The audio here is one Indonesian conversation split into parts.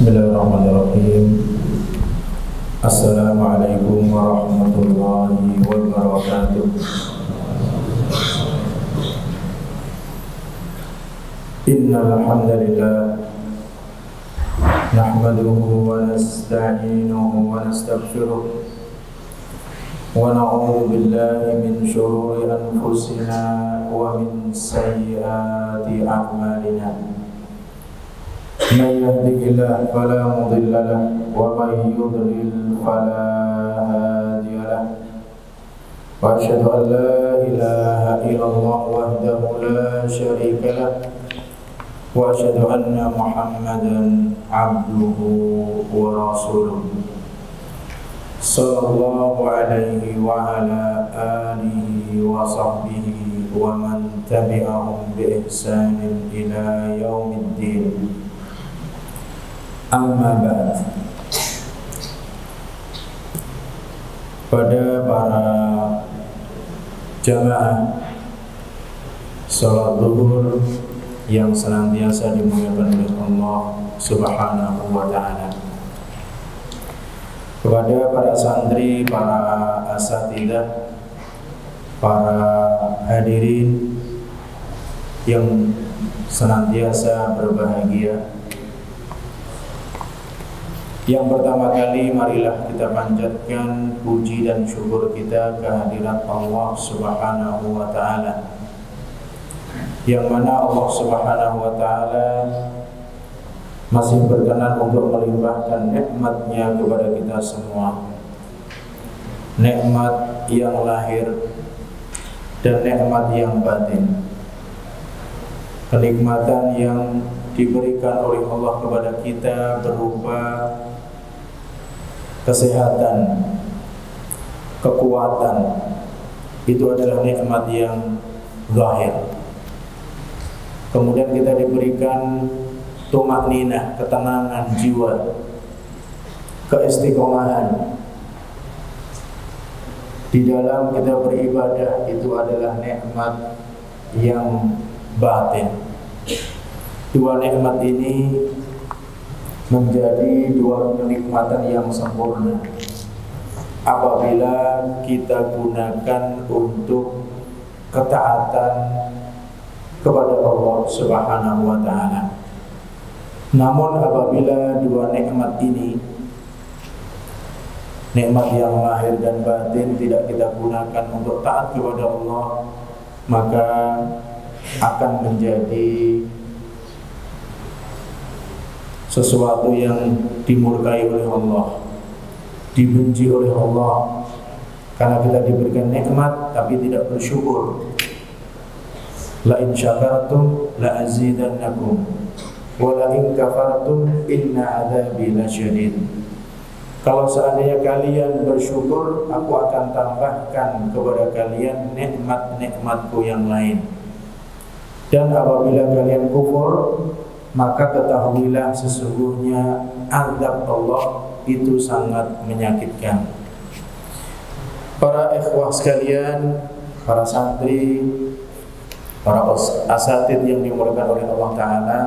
بسم الله الرحمن الرحيم. السلام عليكم ورحمة الله وبركاته. إن الحمد لله نحمده ونستعينه ونستغفره ونعوذ بالله من شرور أنفسنا ومن سيئات أعمالنا. من يهده الله فلا مضل له ومن يضلل فلا هادي له. وأشهد أن لا إله إلا الله وحده لا شريك له وأشهد أن محمدا عبده ورسوله. صلى الله عليه وعلى آله وصحبه ومن تبعهم بإحسان إلى يوم الدين. Amma ba'd Pada para jamaah Salat zuhur yang senantiasa dimuliakan oleh Allah Subhanahu wa taala. Kepada para santri, para asatidah, para hadirin yang senantiasa berbahagia yang pertama kali marilah kita panjatkan puji dan syukur kita kehadirat Allah Subhanahu wa taala. Yang mana Allah Subhanahu wa taala masih berkenan untuk melimpahkan nikmatnya kepada kita semua. Nikmat yang lahir dan nikmat yang batin. Kenikmatan yang diberikan oleh Allah kepada kita berupa kesehatan, kekuatan itu adalah nikmat yang zahir. Kemudian kita diberikan tumak nina, ketenangan jiwa, keistiqomahan. Di dalam kita beribadah itu adalah nikmat yang batin. Dua nikmat ini menjadi dua kenikmatan yang sempurna apabila kita gunakan untuk ketaatan kepada Allah Subhanahu wa taala. Namun apabila dua nikmat ini nikmat yang lahir dan batin tidak kita gunakan untuk taat kepada Allah, maka akan menjadi sesuatu yang dimurkai oleh Allah, dibenci oleh Allah karena kita diberikan nikmat tapi tidak bersyukur. La in syakartum la azidannakum wa la in kafartum inna adzabi lasyadid. Kalau seandainya kalian bersyukur, aku akan tambahkan kepada kalian nikmat-nikmatku yang lain. Dan apabila kalian kufur, maka ketahuilah sesungguhnya azab Allah itu sangat menyakitkan. Para ikhwah sekalian, para santri, para asatid yang dimulakan oleh Allah Ta'ala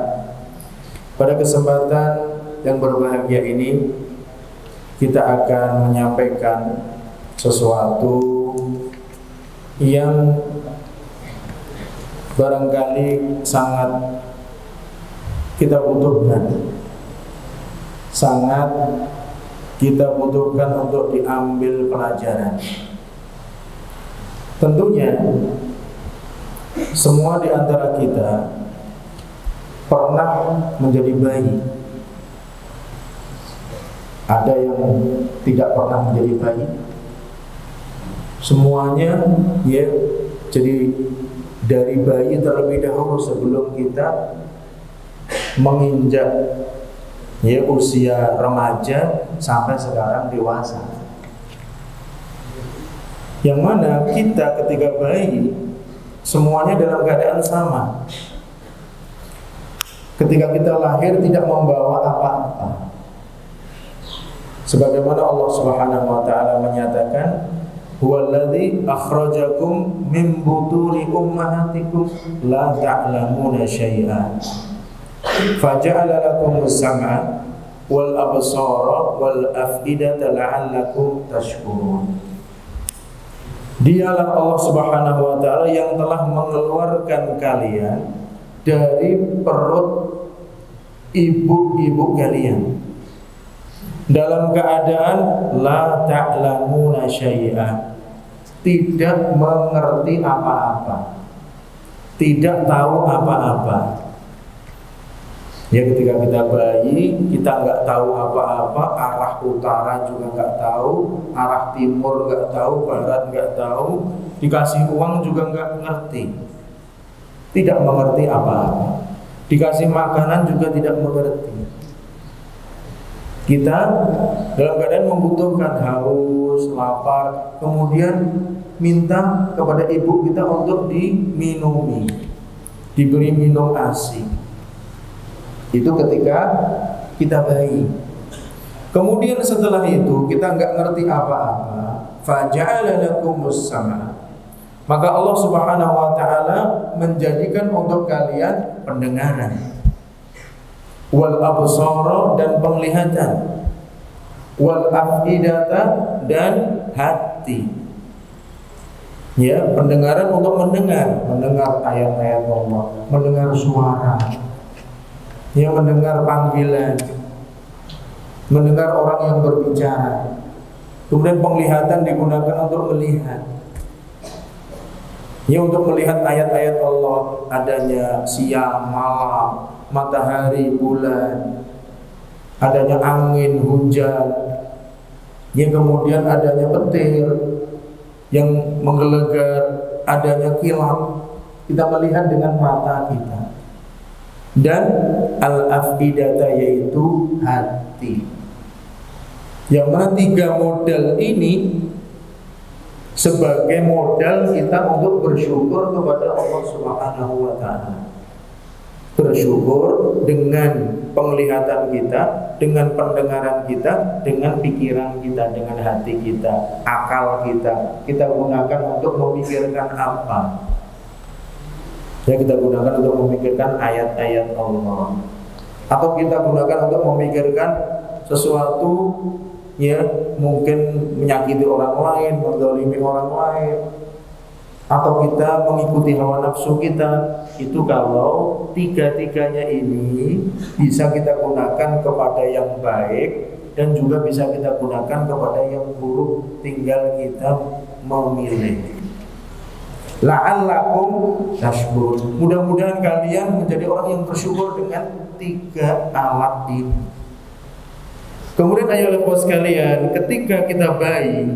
Pada kesempatan yang berbahagia ini Kita akan menyampaikan sesuatu yang barangkali sangat kita butuhkan. Sangat kita butuhkan untuk diambil pelajaran. Tentunya semua di antara kita pernah menjadi bayi. Ada yang tidak pernah menjadi bayi. Semuanya ya jadi dari bayi terlebih dahulu sebelum kita menginjak ya usia remaja sampai sekarang dewasa. Yang mana kita ketika bayi semuanya dalam keadaan sama. Ketika kita lahir tidak membawa apa-apa. Sebagaimana Allah Subhanahu wa taala menyatakan huwallazi akhrajakum min butuni ummahatikum la ta'lamuna faja'ala sam'a wal absara wal afidata la'allakum tashkurun. Dialah Allah Subhanahu wa taala yang telah mengeluarkan kalian dari perut ibu-ibu kalian. Dalam keadaan la ta'lamuna syai'a. Tidak mengerti apa-apa. Tidak tahu apa-apa Ya ketika kita bayi, kita nggak tahu apa-apa, arah utara juga nggak tahu, arah timur nggak tahu, barat nggak tahu, dikasih uang juga nggak ngerti, tidak mengerti apa-apa, dikasih makanan juga tidak mengerti. Kita dalam keadaan membutuhkan haus, lapar, kemudian minta kepada ibu kita untuk diminumi, diberi minum asi itu ketika kita bayi. Kemudian setelah itu kita nggak ngerti apa-apa. Faja'ala lakumus sama. Maka Allah Subhanahu wa taala menjadikan untuk kalian pendengaran wal absara dan penglihatan wal afidata dan hati ya pendengaran untuk mendengar mendengar ayat-ayat Allah mendengar suara yang mendengar panggilan, mendengar orang yang berbicara. Kemudian penglihatan digunakan untuk melihat. Ya untuk melihat ayat-ayat Allah adanya siang, malam, matahari, bulan, adanya angin, hujan, yang kemudian adanya petir yang menggelegar, adanya kilat. Kita melihat dengan mata kita dan al-afidata yaitu hati. Yang mana tiga modal ini sebagai modal kita untuk bersyukur kepada Allah Subhanahu wa taala. Bersyukur dengan penglihatan kita, dengan pendengaran kita, dengan pikiran kita, dengan hati kita, akal kita. Kita gunakan untuk memikirkan apa? Yang kita gunakan untuk memikirkan ayat-ayat Allah. Atau kita gunakan untuk memikirkan sesuatu ya mungkin menyakiti orang lain, mendolimi orang lain. Atau kita mengikuti hawa nafsu kita. Itu kalau tiga-tiganya ini bisa kita gunakan kepada yang baik dan juga bisa kita gunakan kepada yang buruk. Tinggal kita memilih la'allakum tashkurun. Mudah-mudahan kalian menjadi orang yang bersyukur dengan tiga alat ini. Kemudian ayo lepas sekalian, ketika kita bayi,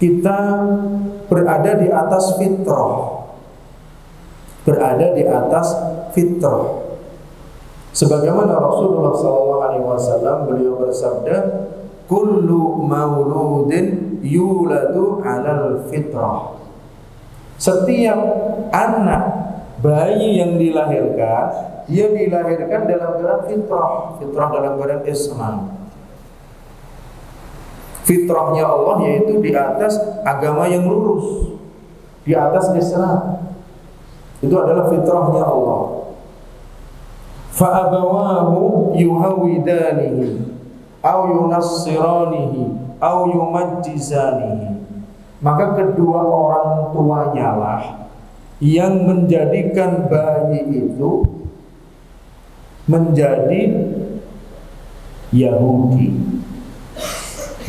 kita berada di atas fitrah. Berada di atas fitrah. Sebagaimana Rasulullah SAW beliau bersabda, "Kullu mauludin yuladu 'alal fitrah." Setiap anak bayi yang dilahirkan, dia dilahirkan dalam keadaan fitrah, fitrah dalam keadaan Islam. Fitrahnya Allah yaitu di atas agama yang lurus, di atas Islam. Itu adalah fitrahnya Allah. Fa'abawahu yuhawidanihi au yunassiranihi au yumajjizanihi maka kedua orang tuanya lah yang menjadikan bayi itu menjadi Yahudi.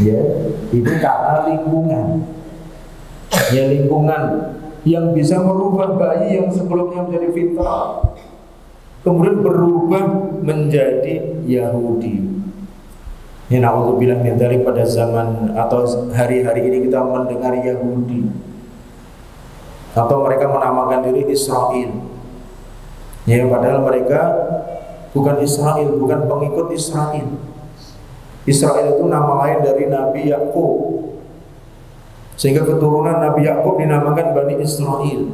Ya, itu karena lingkungan. Ya lingkungan yang bisa merubah bayi yang sebelumnya menjadi fitrah kemudian berubah menjadi Yahudi. Ya na'udzubillah min dari pada zaman atau hari-hari ini kita mendengar Yahudi atau mereka menamakan diri Israel. Ya padahal mereka bukan Israel, bukan pengikut Israel. Israel itu nama lain dari Nabi Yakub. Sehingga keturunan Nabi Yakub dinamakan Bani Israel.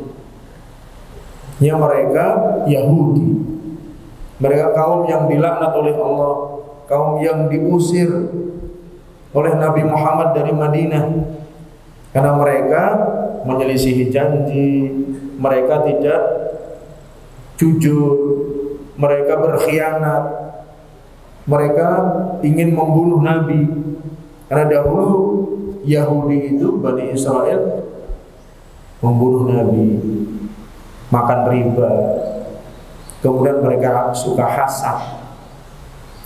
Ya mereka Yahudi. Mereka kaum yang dilaknat oleh Allah kaum yang diusir oleh Nabi Muhammad dari Madinah. Karena mereka menyelisihi janji, mereka tidak jujur, mereka berkhianat, mereka ingin membunuh Nabi. Karena dahulu Yahudi itu Bani Israel membunuh Nabi makan riba. Kemudian mereka suka hasad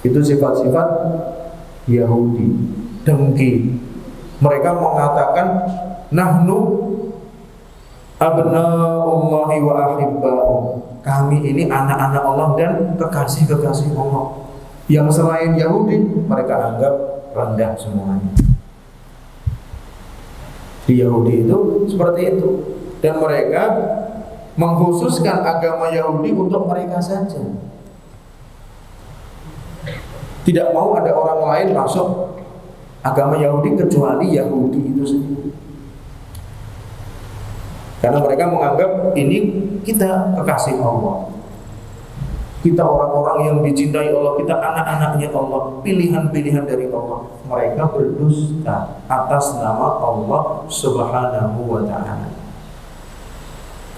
itu sifat-sifat Yahudi dengki. Mereka mengatakan nahnu abna'ullahi wa ahibba'u kami ini anak-anak Allah dan kekasih-kekasih Allah. Yang selain Yahudi mereka anggap rendah semuanya. Di Yahudi itu seperti itu. Dan mereka mengkhususkan agama Yahudi untuk mereka saja tidak mau ada orang lain masuk agama Yahudi kecuali Yahudi itu sendiri karena mereka menganggap ini kita kekasih Allah. Kita orang-orang yang dicintai Allah, kita anak-anaknya Allah, pilihan-pilihan dari Allah. Mereka berdusta atas nama Allah Subhanahu wa taala.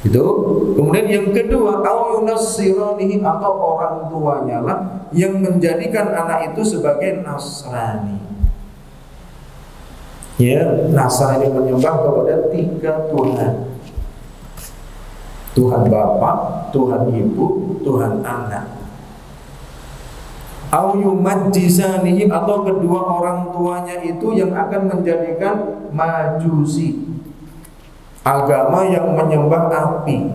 Itu. Kemudian yang kedua, au yunassiranihi atau orang tuanya lah yang menjadikan anak itu sebagai Nasrani. Ya, Nasrani menyembah kepada tiga Tuhan. Tuhan Bapa, Tuhan Ibu, Tuhan Anak. Au yumajjisanihi atau kedua orang tuanya itu yang akan menjadikan majusi agama yang menyembah api.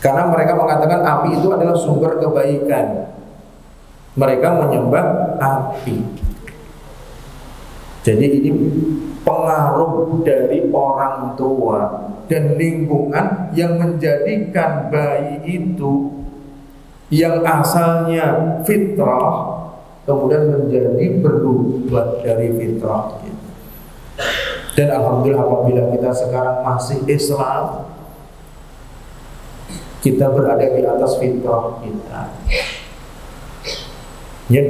Karena mereka mengatakan api itu adalah sumber kebaikan. Mereka menyembah api. Jadi ini pengaruh dari orang tua dan lingkungan yang menjadikan bayi itu yang asalnya fitrah kemudian menjadi berubah dari fitrah dan alhamdulillah apabila kita sekarang masih Islam kita berada di atas fitrah kita ya,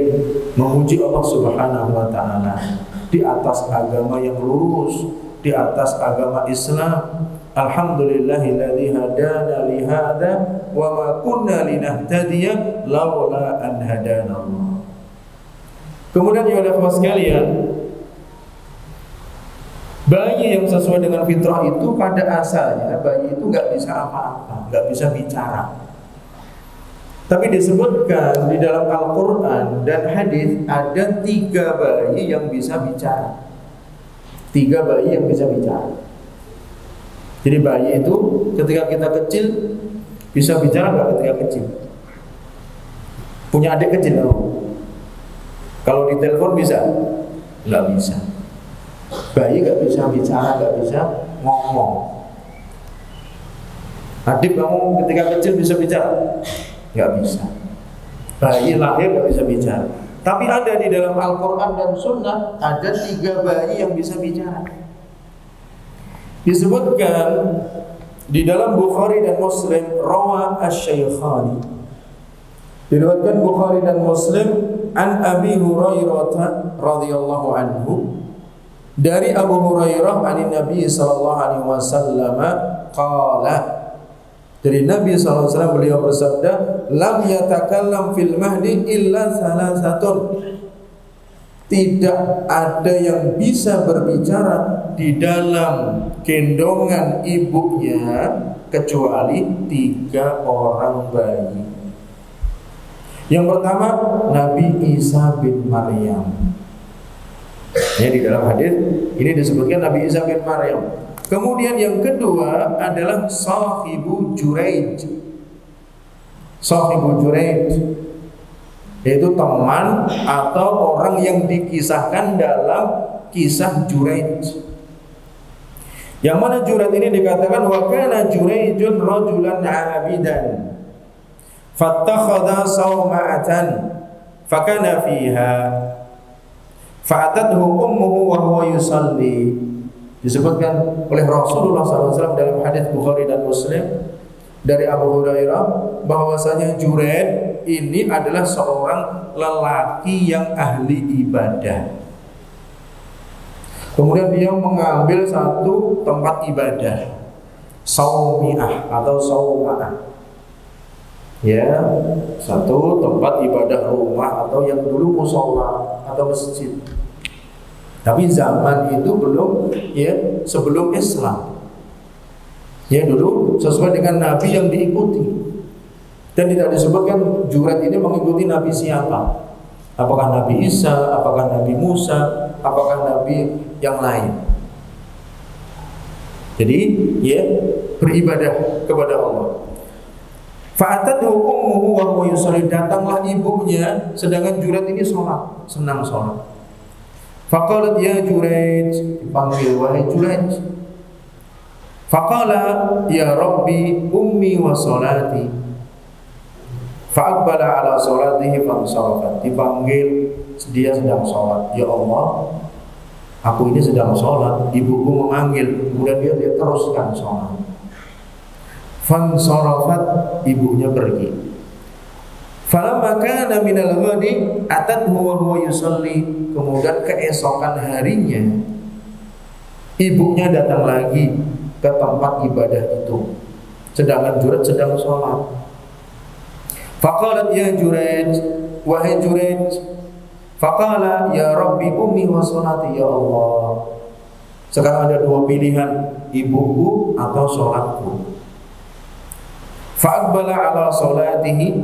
memuji Allah Subhanahu wa taala di atas agama yang lurus, di atas agama Islam. Alhamdulillahilladzi hadana li hadza wa ma kunna linahtadiya laula an hadana Allah. Kemudian ya sekalian, bayi yang sesuai dengan fitrah itu pada asalnya bayi itu nggak bisa apa-apa, nggak bisa bicara. Tapi disebutkan di dalam Al-Quran dan hadis ada tiga bayi yang bisa bicara. Tiga bayi yang bisa bicara. Jadi bayi itu ketika kita kecil bisa bicara nggak ketika kecil? Punya adik kecil no? Kalau di telepon bisa? Nggak bisa. Bayi nggak bisa bicara, nggak bisa ngomong. Adik kamu ketika kecil bisa bicara? nggak bisa. Bayi lahir nggak bisa bicara. Tapi ada di dalam Al-Quran dan Sunnah ada tiga bayi yang bisa bicara. Disebutkan di dalam Bukhari dan Muslim rawa asy-Syaikhani. Diriwayatkan Bukhari dan Muslim an Abi Hurairah radhiyallahu anhu dari Abu Hurairah an Nabi sallallahu alaihi wasallam qala dari Nabi SAW beliau bersabda, Lam yatakallam fil mahdi illa salah satu. Tidak ada yang bisa berbicara di dalam gendongan ibunya kecuali tiga orang bayi. Yang pertama Nabi Isa bin Maryam. Ya di dalam hadis ini disebutkan Nabi Isa bin Maryam. Kemudian yang kedua adalah sahibu Juraij. Sahibu Juraij yaitu teman atau orang yang dikisahkan dalam kisah Juraij. Yang mana Juraij ini dikatakan wa kana Juraijun rajulan 'abidan. Fattakhadha sawma'atan fakana fiha fa'atathu ummuhu wa huwa yusalli disebutkan oleh Rasulullah SAW dalam hadis Bukhari dan Muslim dari Abu Hurairah bahwasanya Jured ini adalah seorang lelaki yang ahli ibadah. Kemudian dia mengambil satu tempat ibadah, Saumiah atau Saumah. Ya satu tempat ibadah rumah atau yang dulu musola atau masjid. Tapi zaman itu belum ya sebelum Islam. Ya dulu sesuai dengan Nabi yang diikuti. Dan tidak disebutkan jurat ini mengikuti Nabi siapa. Apakah Nabi Isa apakah Nabi Musa apakah Nabi yang lain. Jadi ya beribadah kepada Allah Fa'atat ummuhu wa huwa datanglah ibunya sedangkan Jurat ini sholat, senang sholat. Faqalat ya Jurayj dipanggil wahai Jurayj. Faqala ya Rabbi ummi wa salati. Fa'aqbala ala salatihi fansarafat. Dipanggil dia sedang sholat. Ya Allah, aku ini sedang sholat. Ibuku memanggil, kemudian dia, dia teruskan sholat. Fansorofat ibunya pergi. Falamma kana minal ghadi atat huwa huwa yusalli. Kemudian keesokan harinya ibunya datang lagi ke tempat ibadah itu. Sedangkan Jurat sedang sholat. Faqalat ya Jurat, wahai Jurat, Faqala ya Rabbi ummi wa salati ya Allah. Sekarang ada dua pilihan, ibuku atau sholatku. Fa'akbala ala salatihi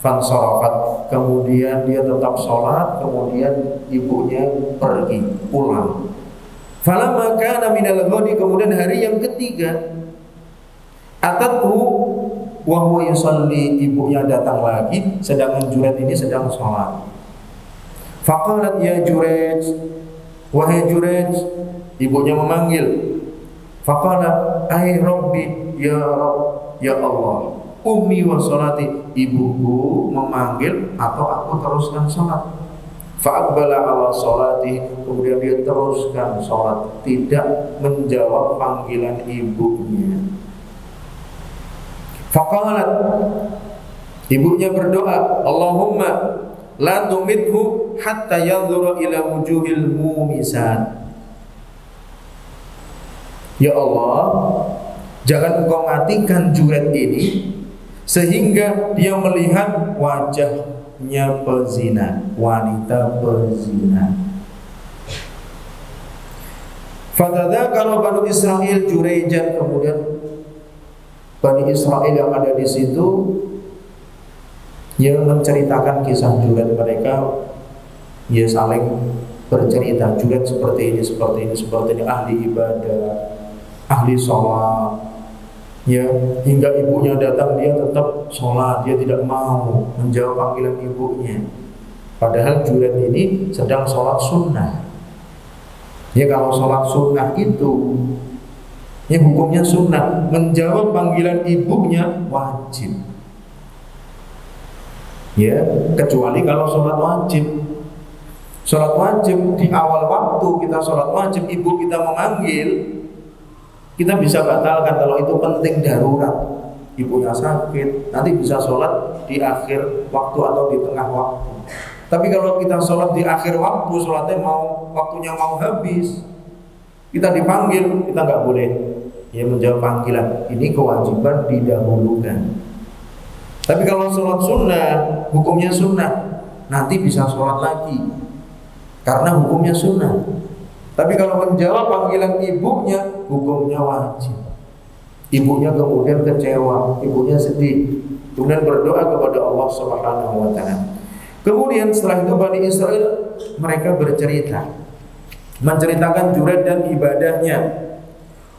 fansarafat. Kemudian dia tetap sholat, kemudian ibunya pergi pulang. Falamma kana minal ghadi kemudian hari yang ketiga atatu wa huwa yusalli ibunya datang lagi sedangkan Juret ini sedang sholat. Faqalat ya Juret wahai Juret ibunya memanggil. Faqala ai rabbi ya rabb Ya Allah Umi wa salati Ibuku memanggil Atau aku teruskan sholat. Fa'akbala ala sholati Kemudian dia teruskan sholat Tidak menjawab panggilan ibunya. Faqalat Ibunya berdoa Allahumma La tumithu hatta yanzura ila wujuhil mumisat Ya Allah Jangan engkau matikan juret ini sehingga dia melihat wajahnya pezina, wanita pezina. Fatada kalau Bani Israel Jurejan kemudian Bani Israel yang ada di situ yang menceritakan kisah juret mereka. Ya saling bercerita juret seperti ini seperti ini seperti ini. Ahli ibadah ahli sholat ya hingga ibunya datang dia tetap sholat dia tidak mau menjawab panggilan ibunya. Padahal Juret ini sedang sholat sunnah. Ya kalau sholat sunnah itu ya hukumnya sunnah. Menjawab panggilan ibunya wajib. Ya kecuali kalau sholat wajib. Sholat wajib di awal waktu kita sholat wajib ibu kita memanggil kita bisa batalkan kalau itu penting darurat. Ibunya sakit, nanti bisa sholat di akhir waktu atau di tengah waktu. Tapi kalau kita sholat di akhir waktu, sholatnya mau waktunya mau habis, kita dipanggil, kita nggak boleh ya menjawab panggilan. Ini kewajiban didahulukan. Tapi kalau sholat sunnah, hukumnya sunnah, nanti bisa sholat lagi. Karena hukumnya sunnah. Tapi kalau menjawab panggilan ibunya, hukumnya wajib. Ibunya kemudian kecewa, ibunya sedih, kemudian berdoa kepada Allah Subhanahu wa taala. Kemudian setelah itu Bani Israel mereka bercerita menceritakan jurat dan ibadahnya.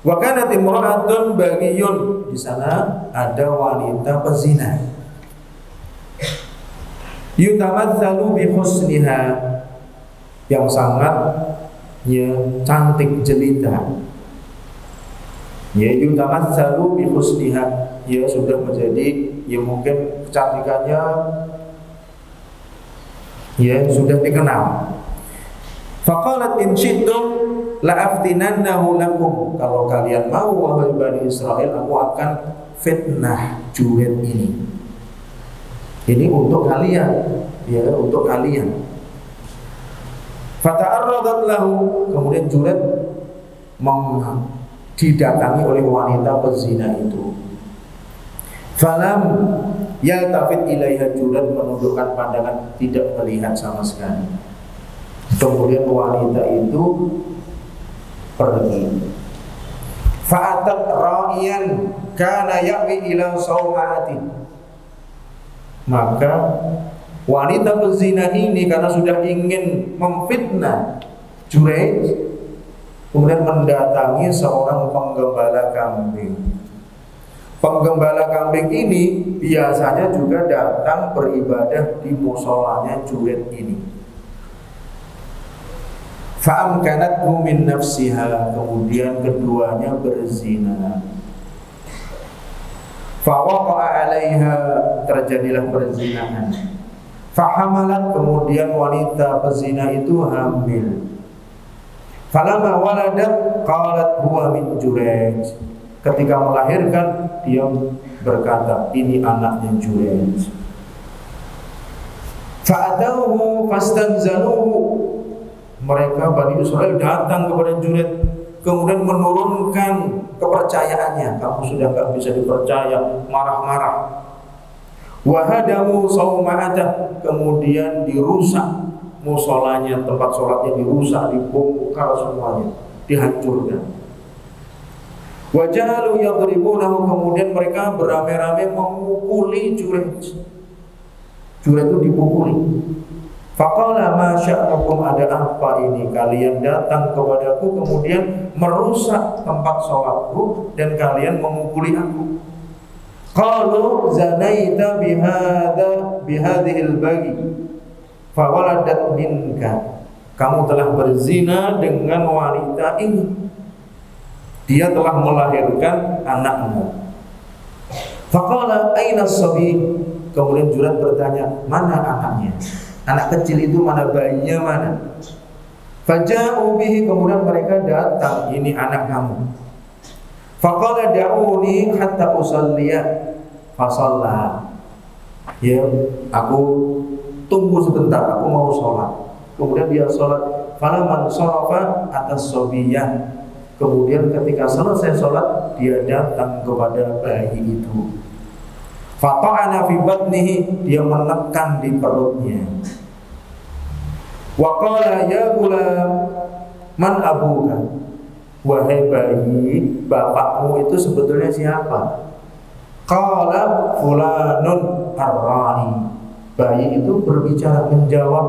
Wa kanat imra'atun bagiyun. Di sana ada wanita pezina. Yutamatsalu bi husniha yang sangat ya cantik jelita ya yutamatsalu bi husniha. Ya sudah menjadi ya mungkin kecantikannya ya sudah dikenal. Faqalat in syi'tum la'aftinannahu lakum. Kalau kalian mau wahai Bani Israel aku akan fitnah juret ini. Ini untuk kalian. Ya untuk kalian. Fata'arradat lahu. Kemudian Juret didatangi oleh wanita pezina itu. Falam Ya tafid ilaiha jurat menundukkan pandangan tidak melihat sama sekali. Kemudian wanita itu pergi. Fa'atat ra'iyan kana ya'wi ila sawma'ati. Maka wanita pezina ini karena sudah ingin memfitnah Jurej kemudian mendatangi seorang penggembala kambing. Penggembala kambing ini biasanya juga datang beribadah di musolanya Jurej ini. Fa'amkanat min nafsiha Kemudian keduanya berzina Fawaqa'a alaiha Terjadilah perzinahan Fahamalat kemudian wanita pezina itu hamil Falama waladat qalat huwa min Jurej Ketika melahirkan dia berkata ini anaknya Jurej Fa'adahu fastanzaluhu. Mereka Bani Israel datang kepada Junaid kemudian menurunkan kepercayaannya. Kamu sudah nggak bisa dipercaya marah-marah. Wahadamu sauma'adah kemudian dirusak musolanya tempat sholatnya dirusak dibongkar semuanya dihancurkan. Wajahalu yadribunahu kemudian mereka beramai-ramai memukuli Junaid Junaid itu dipukuli. Faqala ma sya'nukum ada apa ini? Kalian datang kepadaku kemudian merusak tempat sholatku dan kalian memukuli aku. Qalu zanaita bihada bihadhil bagi fawaladat minka. Kamu telah berzina dengan wanita ini. Dia telah melahirkan anakmu. Faqala aina sabi? Kemudian Jurat bertanya, mana anaknya? Anak kecil itu mana bayinya mana? Faja'u bihi kemudian mereka datang, ini anak kamu. Faqala da'uni hatta usalliya fasalla. Ya, aku tunggu sebentar, aku mau sholat. Kemudian dia sholat. Falaman sharafa atas sobiyah. Kemudian ketika selesai sholat, dia datang kepada bayi itu. Fata'ana fi batnihi dia menekan di perutnya. Wa qala ya gulam man abuka? Wahai bayi, bapakmu itu sebetulnya siapa? Qala fulanun arrahi. Bayi itu berbicara menjawab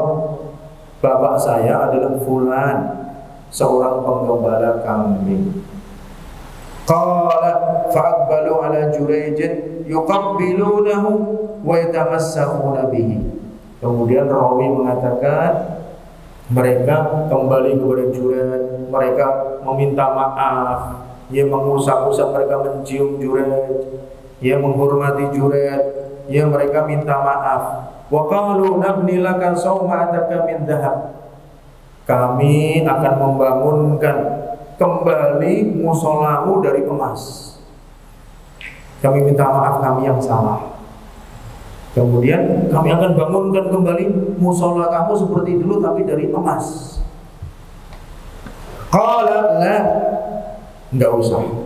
Bapak saya adalah fulan Seorang penggembala kambing. Qala fa'aqbalu ala Jurayjin yuqabbilunahu wa yatamassahuna bihi. Kemudian rawi mengatakan mereka kembali kepada Jurayj, mereka meminta maaf, ia mengusap-usap mereka mencium Jurayj, ia menghormati Jurayj, ia mereka minta maaf. Wa qalu nabni laka sawma'ataka min dhahab. Kami akan membangunkan kembali musolamu dari emas. Kami minta maaf kami yang salah. Kemudian kami akan bangunkan kembali musola kamu seperti dulu tapi dari emas. Qala la enggak usah.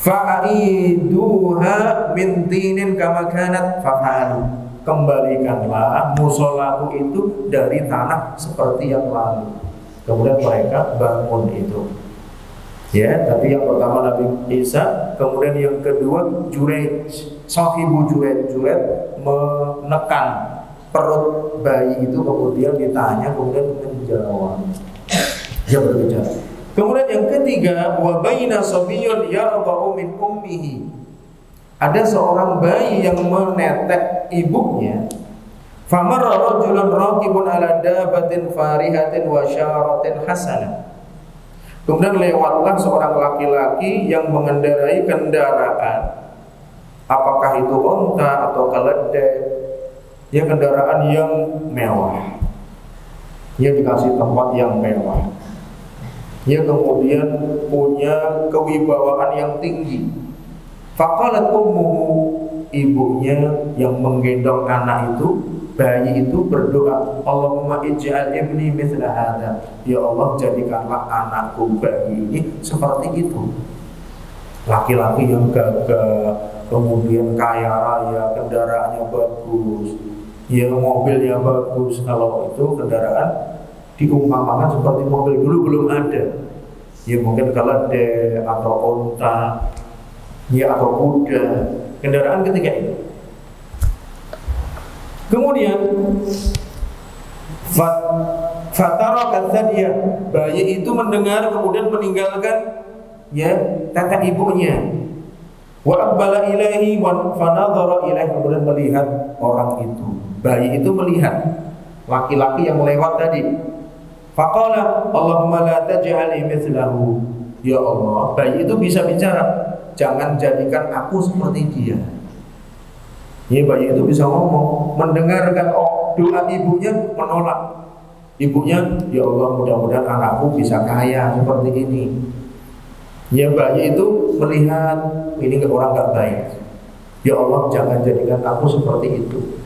Fa'iduha min tinin kama kanat fa'alu. Kembalikanlah musolaku itu dari tanah seperti yang lalu. Kemudian mereka bangun itu. Ya, tapi yang pertama Nabi Isa, kemudian yang kedua Jurej, sahibu Jurej, Jurej menekan perut bayi itu kemudian ditanya kemudian menjawab. Dia berbicara. Kemudian yang ketiga, wa baina sabiyun yarḍa'u min ummihi. Ada seorang bayi yang menetek ibunya. Famar rajulun raqibun ala dabatin farihatin wa syaratin hasanah. Kemudian lewatlah seorang laki-laki yang mengendarai kendaraan. Apakah itu onta atau keledai? Ya kendaraan yang mewah. Dia dikasih tempat yang mewah dia kemudian punya kewibawaan yang tinggi. Faqalat ummuhu ibunya yang menggendong anak itu bayi itu berdoa Allahumma ij'al ibni mithla hadha. Ya Allah jadikanlah anakku bayi ini seperti itu. Laki-laki yang gagah kemudian kaya raya, kendaraannya bagus, ya mobilnya bagus. Kalau itu kendaraan diumpamakan seperti mobil dulu belum ada. Ya mungkin kalau atau onta, ya atau kuda, kendaraan ketika itu. Kemudian Fatara kata dia bayi itu mendengar kemudian meninggalkan ya tata ibunya. Wa aqbala ilaihi wa fanadhara ilaihi kemudian melihat orang itu. Bayi itu melihat laki-laki yang lewat tadi. Faqala Allahumma la taj'al mithlahu. Ya Allah, bayi itu bisa bicara. Jangan jadikan aku seperti dia. Ya bayi itu bisa ngomong, mendengarkan doa ibunya menolak. Ibunya, ya Allah mudah-mudahan anakku bisa kaya seperti ini. Ya bayi itu melihat ini orang gak baik. Ya Allah jangan jadikan aku seperti itu.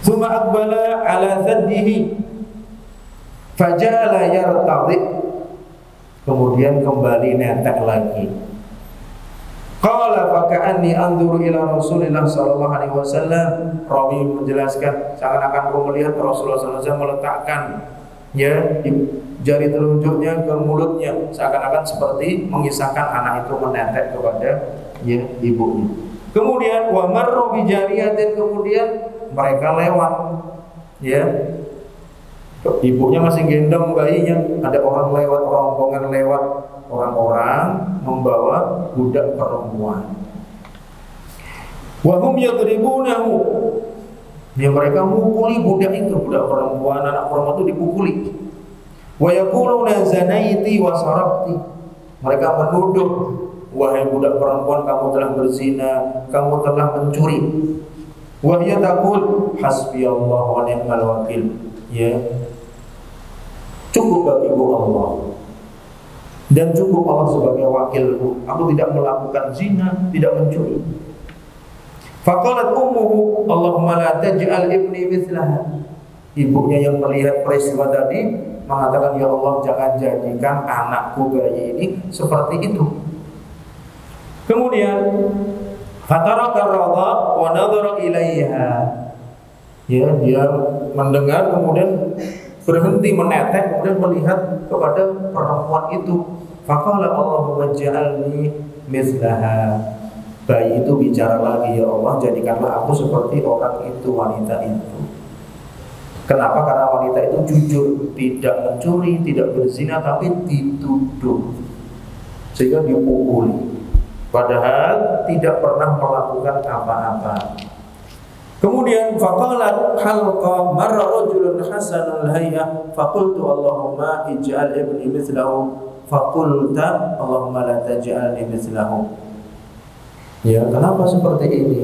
Suma akbala ala zaddihi Fajala yartadi Kemudian kembali netek lagi Qala faka'anni anzuru ila Rasulillah sallallahu alaihi wasallam. Rawi menjelaskan seakan-akan aku melihat Rasulullah sallallahu alaihi wasallam meletakkan ya jari telunjuknya ke mulutnya seakan-akan seperti mengisahkan anak itu menetek kepada ya ibunya. Kemudian wa marru bi jariyatin kemudian mereka lewat ya ibunya masih gendong bayinya ada orang lewat rombongan lewat orang-orang membawa budak perempuan. Wahum yadribunahu. Ya mereka mukuli budak itu, budak perempuan, anak perempuan itu dipukuli. Wa yaquluna zanaiti wa sarabti. Mereka menuduh, wahai budak perempuan kamu telah berzina, kamu telah mencuri. Wahya taqul hasbi Allah wa ni'mal wakil. Ya. Cukup bagiku Allah dan cukup Allah sebagai wakilku. Aku tidak melakukan zina, tidak mencuri. Faqalat ummuhu, Allahumma la taj'al ibni mithlaha. Ibunya yang melihat peristiwa tadi mengatakan, Ya Allah jangan jadikan anakku bayi ini seperti itu. Kemudian fataraka radha wa nadhara ilaiha. Ya, dia mendengar kemudian berhenti menetek kemudian melihat kepada perempuan itu Faqala Allahumma ja'alni mislaha. Bayi itu bicara lagi, ya Allah jadikanlah aku seperti orang itu, wanita itu. Kenapa? Karena wanita itu jujur, tidak mencuri, tidak berzina, tapi dituduh. Sehingga dipukuli. Padahal tidak pernah melakukan apa-apa. Kemudian faqalat halqa marra rajulun hasanul hayya faqultu Allahumma ij'al ibni mithlahu Fakulta Allahumma la taj'alni mislahu. Ya, kenapa seperti ini?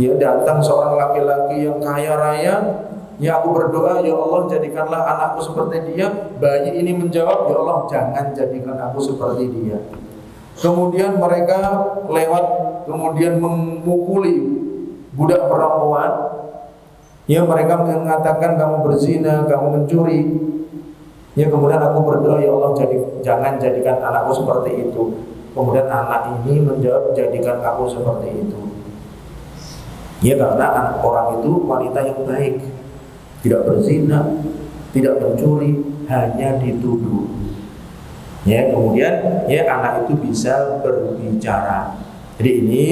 Ya datang seorang laki-laki yang kaya raya, ya aku berdoa ya Allah jadikanlah anakku seperti dia. Bayi ini menjawab, ya Allah jangan jadikan aku seperti dia. Kemudian mereka lewat kemudian memukuli budak perempuan. Ya mereka mengatakan kamu berzina, kamu mencuri, Ya kemudian aku berdoa ya Allah jadi jangan jadikan anakku seperti itu. Kemudian anak ini menjawab jadikan aku seperti itu. Ya karena anak orang itu wanita yang baik, tidak berzina, tidak mencuri, hanya dituduh. Ya kemudian ya anak itu bisa berbicara. Jadi ini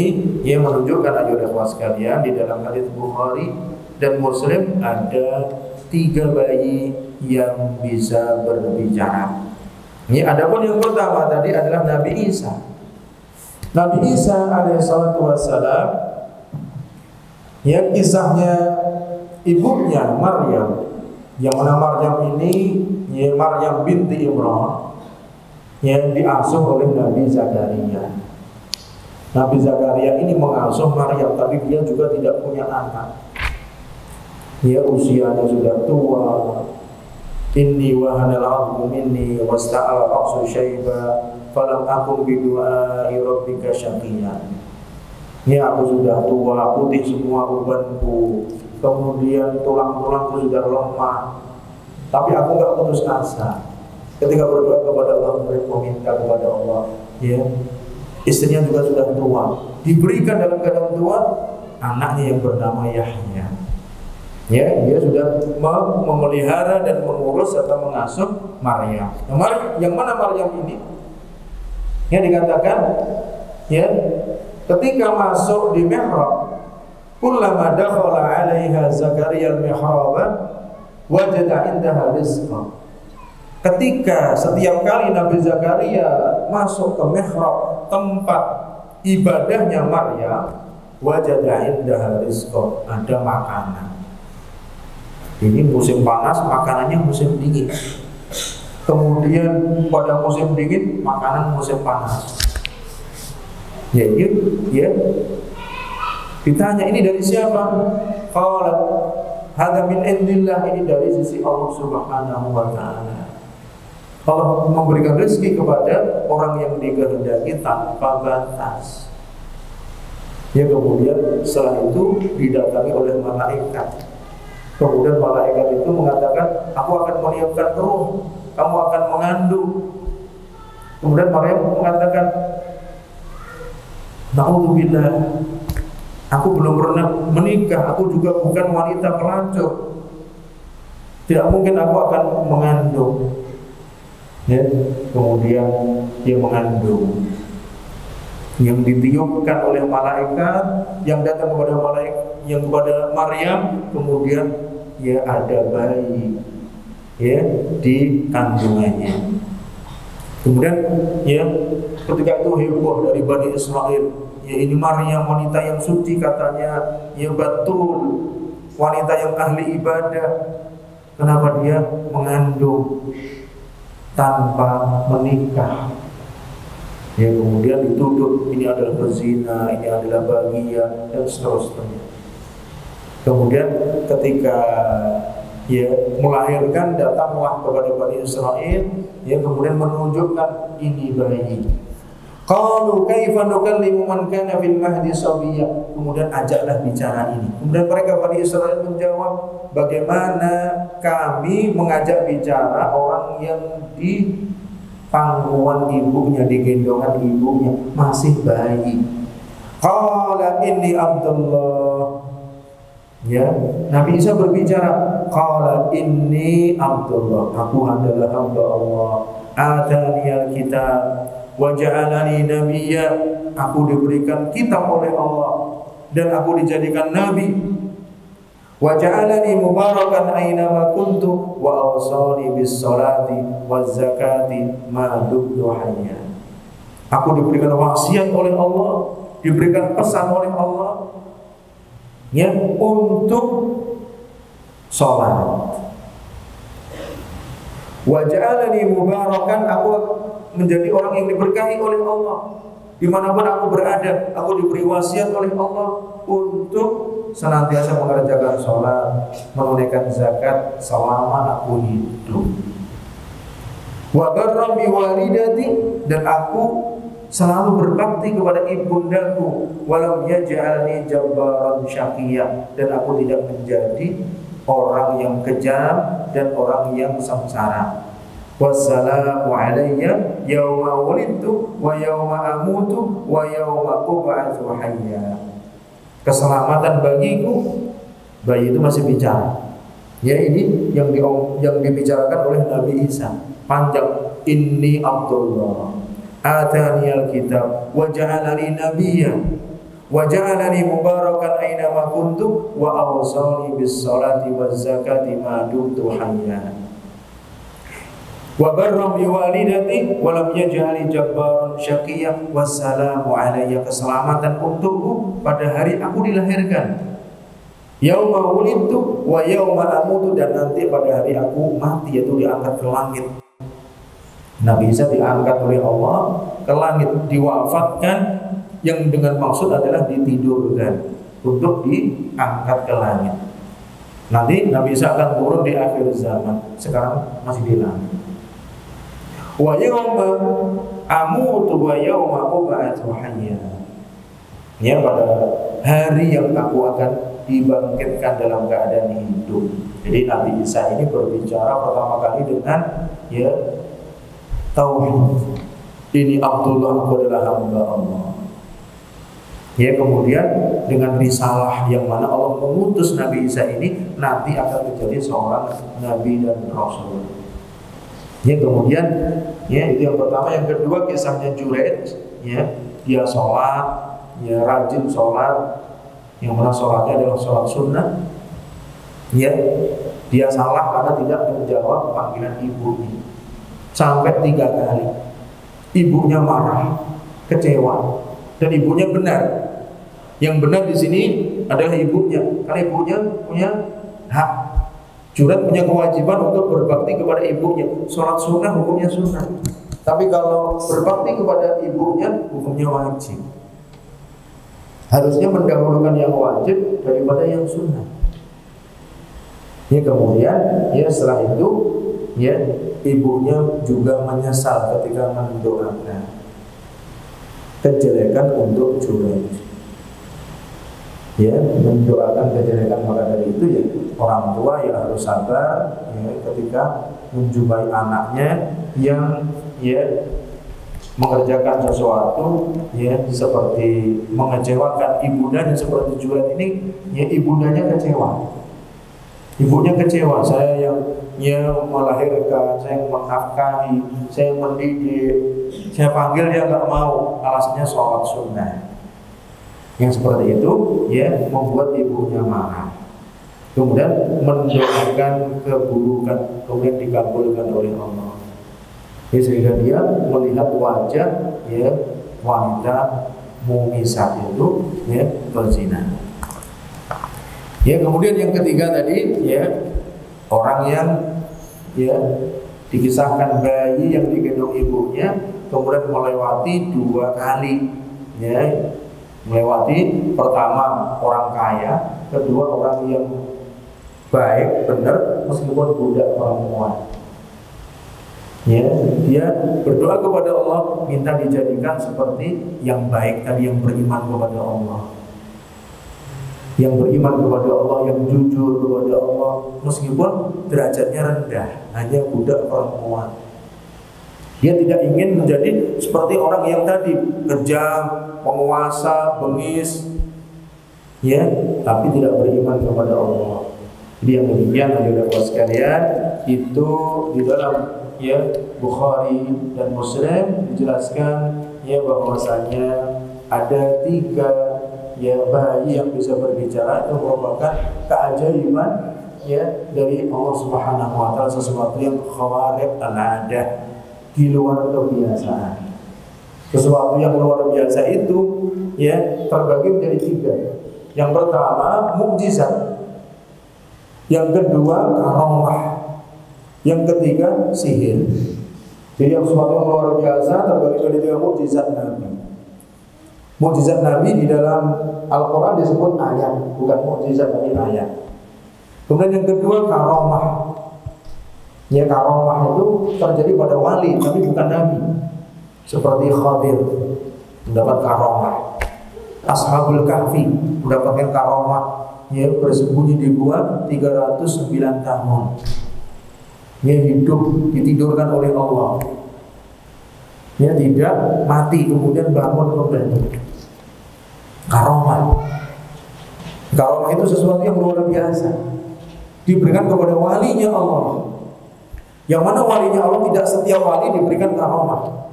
yang menunjukkan ayo sekalian di dalam hadis Bukhari dan Muslim ada tiga bayi yang bisa berbicara. Ini adapun yang pertama tadi adalah Nabi Isa. Nabi Isa alaihissalatu wassalam yang kisahnya ibunya Maryam yang mana Maryam ini ya Maryam binti Imran yang diasuh oleh Nabi Zakaria. Nabi Zakaria ini mengasuh Maryam tapi dia juga tidak punya anak. Dia usianya sudah tua, Inni wa hanal azmu minni wasta'ala ra'su syaiba falam akun bidu'ai rabbika syaqiya. Ini aku sudah tua, putih semua ubanku. Kemudian tulang-tulangku sudah lemah. Tapi aku enggak putus asa. Ketika berdoa kepada Allah, meminta kepada Allah, ya, istrinya juga sudah tua. Diberikan dalam keadaan tua anaknya yang bernama Yahya. Ya, dia sudah memelihara dan mengurus serta mengasuh Maryam. Yang mana Maryam ini? Yang dikatakan ya, ketika masuk di mihrab, kullama dakhala 'alaiha Zakaria al-mihrab wajada indaha rizqa. Ketika setiap kali Nabi Zakaria masuk ke mihrab tempat ibadahnya Maryam, wajada indaha rizqa, ada makanan. Ini musim panas, makanannya musim dingin. Kemudian pada musim dingin, makanan musim panas. Ya, ya, ya. Ditanya ini dari siapa? Kalau hada min indillah ini dari sisi Allah Subhanahu wa taala. Allah memberikan rezeki kepada orang yang dikehendaki tanpa batas. Ya kemudian setelah itu didatangi oleh malaikat Kemudian malaikat itu mengatakan, aku akan menyiapkan roh, kamu akan mengandung. Kemudian Maryam mengatakan, Naudzubillah, aku belum pernah menikah, aku juga bukan wanita pelacur. Tidak mungkin aku akan mengandung. Ya, kemudian dia mengandung yang ditiupkan oleh malaikat yang datang kepada malaikat yang kepada Maryam kemudian ya ada bayi ya di kandungannya. Kemudian ya ketika itu heboh dari Bani Israel, ya ini Maryam wanita yang suci katanya, ya betul wanita yang ahli ibadah. Kenapa dia mengandung tanpa menikah? Ya kemudian dituduh ini adalah berzina, ini adalah bahagia dan seterusnya. Kemudian ketika ya melahirkan datanglah kepada Bani Israel yang kemudian menunjukkan ini bayi. Qalu kaifa nukallimu man kana fil mahdi sabiyya. Kemudian ajaklah bicara ini. Kemudian mereka Bani Israel menjawab, bagaimana kami mengajak bicara orang yang di pangkuan ibunya, di gendongan ibunya masih bayi. Qala inni Abdullah Ya, Nabi Isa berbicara, "Qala inni Abdullah, aku adalah hamba Allah. Atani al-kitab wa ja'alani nabiyya." Aku diberikan kitab oleh Allah dan aku dijadikan nabi. Wa ja'alani mubarakan aina ma kuntu wa awsani bis salati waz zakati ma. Aku diberikan wasiat oleh Allah, diberikan pesan oleh Allah ya untuk sholat. Waj'alani mubarakan aku menjadi orang yang diberkahi oleh Allah. Di mana pun aku berada, aku diberi wasiat oleh Allah untuk senantiasa mengerjakan sholat, menunaikan zakat selama aku hidup. Wa walidati dan aku selalu berbakti kepada ibundaku walam yaj'alni jabbaran syaqiyya dan aku tidak menjadi orang yang kejam dan orang yang sengsara wassalamu alayya yauma wulidtu wa yauma amutu wa yauma ub'atsu hayya. Keselamatan bagiku bayi itu masih bicara. Ya ini yang di, yang dibicarakan oleh Nabi Isa. Panjang ini Abdullah atani alkitab wa ja'alani nabiyya wa ja'alani mubarakan aina ma kuntu wa awsani bis salati waz zakati ma dumtu hayya wa barram bi walidati wa lam yaj'alni jabbaran syaqiyya wassalamu alayya keselamatan untukku pada hari aku dilahirkan yauma wulidtu wa yauma amutu dan nanti pada hari aku mati yaitu diangkat ke langit Nabi Isa diangkat oleh Allah ke langit, diwafatkan yang dengan maksud adalah ditidurkan untuk diangkat ke langit. Nanti Nabi Isa akan turun di akhir zaman. Sekarang masih di langit. Wa yawma amutu wa yawma ub'atu hayya. Ya pada hari yang aku akan dibangkitkan dalam keadaan hidup. Jadi Nabi Isa ini berbicara pertama kali dengan ya tauhid ini Abdullah aku adalah hamba Allah. Ya kemudian dengan risalah yang mana Allah mengutus Nabi Isa ini nanti akan menjadi seorang Nabi dan Rasul. Ya kemudian ya itu yang pertama, yang kedua kisahnya Jureid, ya dia sholat, ya rajin sholat, yang mana sholatnya adalah sholat sunnah. Ya dia salah karena tidak menjawab panggilan ibunya sampai tiga kali. Ibunya marah, kecewa, dan ibunya benar. Yang benar di sini adalah ibunya, karena ibunya punya hak. Jurat punya kewajiban untuk berbakti kepada ibunya. Sholat sunnah hukumnya sunnah. Tapi kalau berbakti kepada ibunya hukumnya wajib. Harusnya mendahulukan yang wajib daripada yang sunnah. Ya kemudian ya setelah itu ya ibunya juga menyesal ketika mendoakan kejelekan untuk Juraij ya mendoakan kejelekan maka dari itu ya. Orang tua ya harus sabar ya ketika menjumpai anaknya yang ya mengerjakan sesuatu ya seperti mengecewakan ibundanya seperti Juraij ini ya ibundanya kecewa. Ibunya kecewa, saya yang ya melahirkan, saya yang menafkahi, saya yang mendidik, saya panggil dia nggak mau, alasannya sholat sunnah. Yang seperti itu ya membuat ibunya marah. Kemudian mendoakan keburukan, kemudian dikabulkan oleh Allah. Ya, sehingga dia melihat wajah ya wanita mumisat itu ya berzina. Ya, kemudian yang ketiga tadi ya orang yang ya dikisahkan bayi yang digendong ibunya kemudian melewati dua kali ya melewati pertama orang kaya kedua orang yang baik benar meskipun budak perempuan ya dia berdoa kepada Allah minta dijadikan seperti yang baik tadi yang beriman kepada Allah yang beriman kepada Allah, yang jujur kepada Allah, meskipun derajatnya rendah, hanya budak perempuan. Dia tidak ingin menjadi seperti orang yang tadi kejam, penguasa, bengis, ya, tapi tidak beriman kepada Allah. Jadi yang demikian adalah sekalian itu di dalam ya Bukhari dan Muslim dijelaskan ya bahwasanya ada tiga ya bayi yang bisa berbicara itu merupakan keajaiban ya dari Allah Subhanahu wa taala sesuatu yang khawarib al-adah di luar kebiasaan. Sesuatu yang luar biasa itu ya terbagi menjadi tiga. Yang pertama mukjizat. Yang kedua karomah. Yang ketiga sihir. Jadi yang sesuatu yang luar biasa terbagi menjadi tiga mukjizat Nabi. Mukjizat Nabi di dalam Al-Quran disebut ayat, bukan mukjizat tapi ayat. Kemudian yang kedua karomah. Ya karomah itu terjadi pada wali, tapi bukan Nabi. Seperti Khadir mendapat karomah. Ashabul Kahfi mendapatkan karomah ya bersembunyi di gua 309 tahun. Ya hidup ditidurkan oleh Allah. Ya tidak mati kemudian bangun kembali. Karomah. Karomah itu sesuatu yang luar biasa. Diberikan kepada walinya Allah. Yang mana walinya Allah tidak setiap wali diberikan karomah.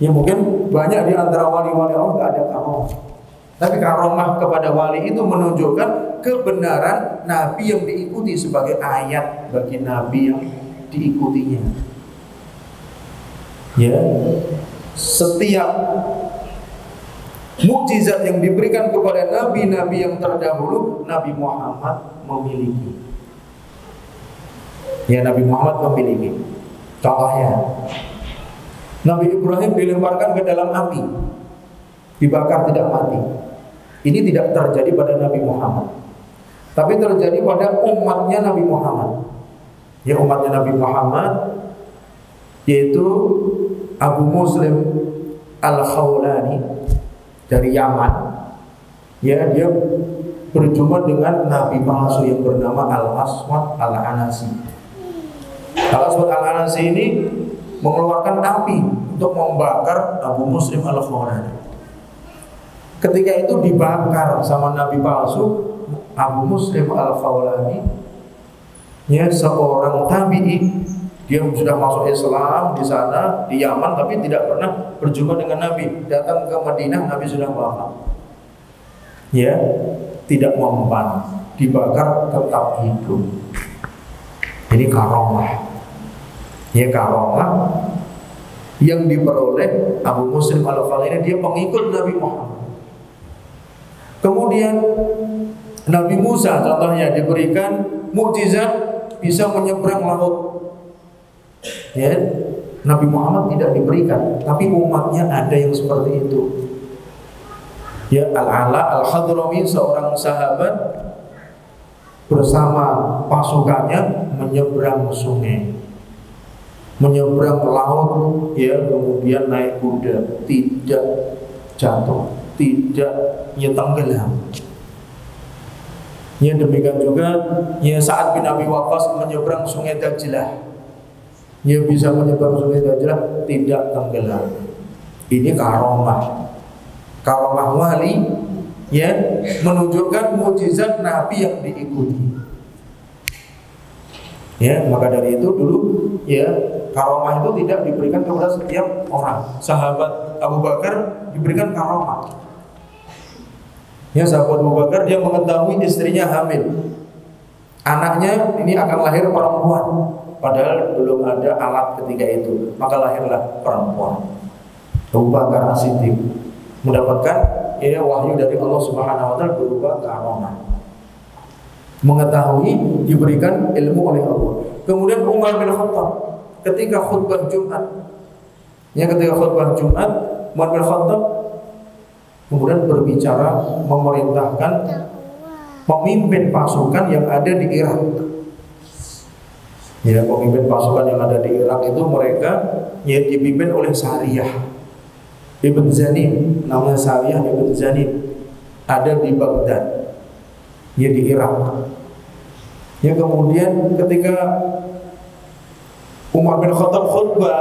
Ya mungkin banyak di antara wali-wali Allah tidak ada karomah. Tapi karomah kepada wali itu menunjukkan kebenaran Nabi yang diikuti sebagai ayat bagi Nabi yang diikutinya. Ya, setiap mukjizat yang diberikan kepada nabi-nabi yang terdahulu Nabi Muhammad memiliki. Ya Nabi Muhammad memiliki. Contohnya Nabi Ibrahim dilemparkan ke dalam api dibakar tidak mati. Ini tidak terjadi pada Nabi Muhammad. Tapi terjadi pada umatnya Nabi Muhammad. Ya umatnya Nabi Muhammad yaitu Abu Muslim Al-Khawlani dari Yaman ya dia berjumpa dengan nabi palsu yang bernama Al Aswad Al Anasi Al Aswad Al Anasi ini mengeluarkan api untuk membakar Abu Muslim al-Khawlani. Ketika itu dibakar sama Nabi palsu Abu Muslim al-Khawlani ya seorang tabi'i dia sudah masuk Islam di sana di Yaman tapi tidak pernah berjumpa dengan Nabi. Datang ke Madinah Nabi sudah wafat. Ya, tidak mempan, dibakar tetap hidup. Ini karomah. Ya karomah yang diperoleh Abu Muslim al ini dia pengikut Nabi Muhammad. Kemudian Nabi Musa contohnya diberikan mukjizat bisa menyeberang laut ya Nabi Muhammad tidak diberikan tapi umatnya ada yang seperti itu ya Al-Ala Al-Hadrami seorang sahabat bersama pasukannya menyeberang sungai menyeberang laut ya kemudian naik kuda tidak jatuh tidak nyetenggelam ya demikian juga ya saat bin Abi Waqqas menyeberang sungai Dajlah yang bisa menyebabkan sungai Dajjal tidak tenggelam. Ini karomah. Karomah wali ya menunjukkan mujizat Nabi yang diikuti. Ya, maka dari itu dulu ya karomah itu tidak diberikan kepada setiap orang. Sahabat Abu Bakar diberikan karomah. Ya, sahabat Abu Bakar dia mengetahui istrinya hamil. Anaknya ini akan lahir perempuan padahal belum ada alat ketika itu maka lahirlah perempuan Abu Bakar mendapatkan ini wahyu dari Allah Subhanahu wa taala berupa karomah mengetahui diberikan ilmu oleh Allah. Kemudian Umar bin Khattab ketika khutbah Jumat ya ketika khutbah Jumat Umar bin Khattab kemudian berbicara memerintahkan pemimpin pasukan yang ada di Irak. Ya, pemimpin pasukan yang ada di Irak itu mereka ya dipimpin oleh Sariyah Ibn Zanim, namanya Sariyah Ibn Zanim ada di Baghdad, ya di Irak. Ya kemudian ketika Umar bin Khattab khutbah,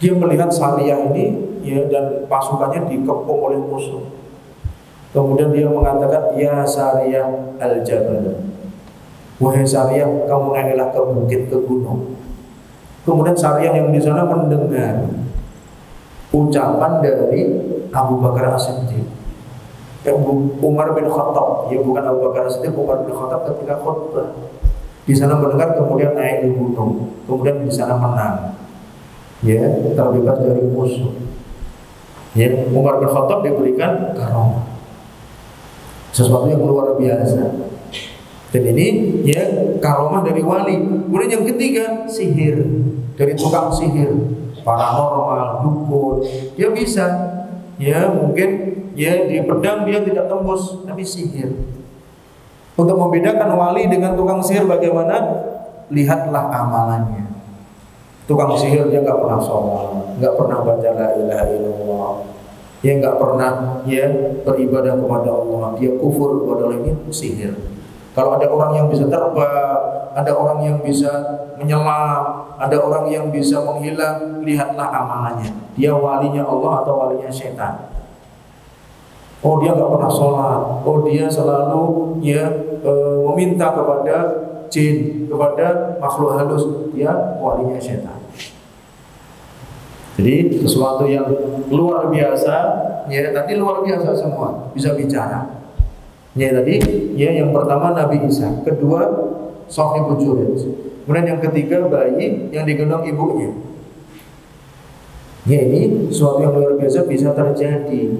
dia melihat Sariyah ini ya dan pasukannya dikepung oleh musuh. Kemudian dia mengatakan, Ya Sariyah al-Jabal Wahai Syariah, kamu naiklah ke bukit ke gunung. Kemudian Syariah yang di sana mendengar ucapan dari Abu Bakar As-Siddiq. Ya, Umar bin Khattab, ya bukan Abu Bakar As-Siddiq, Umar bin Khattab ketika khutbah. Di sana mendengar kemudian naik di gunung, kemudian di sana menang. Ya, terbebas dari musuh. Ya, Umar bin Khattab diberikan karomah. Sesuatu yang luar biasa. Dan ini ya karomah dari wali. Kemudian yang ketiga sihir dari tukang sihir, paranormal, dukun. Dia bisa ya mungkin ya di pedang dia tidak tembus tapi sihir. Untuk membedakan wali dengan tukang sihir bagaimana? Lihatlah amalannya. Tukang sihir dia nggak pernah sholat, nggak pernah baca la ilaha illallah, dia nggak pernah ya beribadah kepada Allah, dia kufur kepada Allah ini sihir. Kalau ada orang yang bisa terbang, ada orang yang bisa menyelam, ada orang yang bisa menghilang, lihatlah amalannya. Dia walinya Allah atau walinya setan. Oh dia nggak pernah sholat. Oh dia selalu ya e, meminta kepada jin, kepada makhluk halus. Dia walinya setan. Jadi sesuatu yang luar biasa, ya tadi luar biasa semua bisa bicara. Ya tadi, ya yang pertama Nabi Isa, kedua Sohibul Juraj. Kemudian yang ketiga bayi yang digendong ibunya. Ya ini suatu yang luar biasa bisa terjadi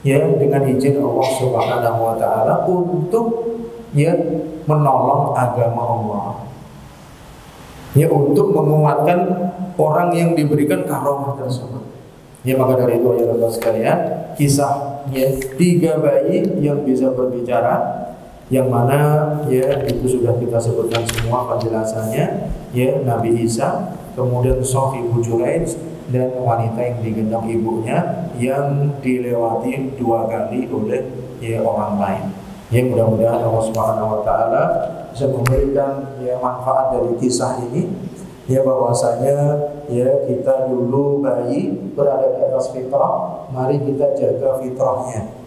ya dengan izin Allah Subhanahu wa taala untuk ya menolong agama Allah. Ya untuk menguatkan orang yang diberikan karomah tersebut. Ya maka dari itu ya Bapak sekalian, kisah ya tiga bayi yang bisa berbicara yang mana ya itu sudah kita sebutkan semua penjelasannya ya Nabi Isa kemudian Sofi Bujurain dan wanita yang digendong ibunya yang dilewati dua kali oleh ya orang lain. Ya mudah-mudahan Allah Subhanahu Wa Taala bisa memberikan ya manfaat dari kisah ini ya bahwasanya ya kita dulu bayi berada di atas fitrah, mari kita jaga fitrahnya.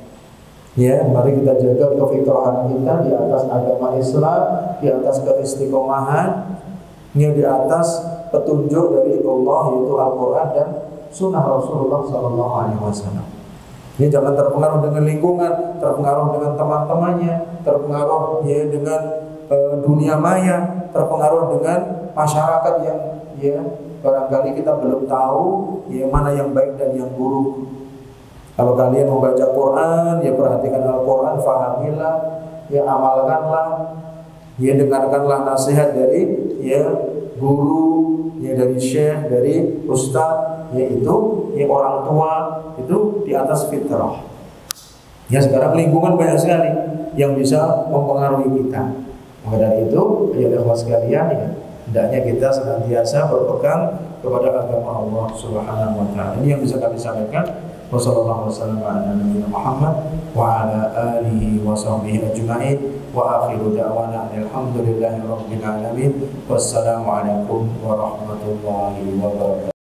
Ya, mari kita jaga kefitrahan kita di atas agama Islam, di atas keistiqomahan, ya di atas petunjuk dari Allah yaitu Al-Qur'an dan sunnah Rasulullah Sallallahu Alaihi Wasallam. Ini jangan terpengaruh dengan lingkungan, terpengaruh dengan teman-temannya, terpengaruh ya dengan e, dunia maya, terpengaruh dengan masyarakat yang ya barangkali kita belum tahu ya mana yang baik dan yang buruk. Kalau kalian membaca Quran, ya perhatikan Al-Quran, fahamilah, ya amalkanlah, ya dengarkanlah nasihat dari ya guru, ya dari syekh, dari ustaz, yaitu ya orang tua itu di atas fitrah. Ya sekarang lingkungan banyak sekali yang bisa mempengaruhi kita. Maka dari itu, ya ikhwas sekalian ya, hendaknya kita senantiasa berpegang kepada agama Allah Subhanahu wa taala. Ini yang bisa kami sampaikan. Wassalamualaikum warahmatullahi wabarakatuh. Wa ala alihi wa sahbihi ajma'in wa akhiru da'wana alhamdulillahi rabbil alamin. Wassalamualaikum warahmatullahi wabarakatuh.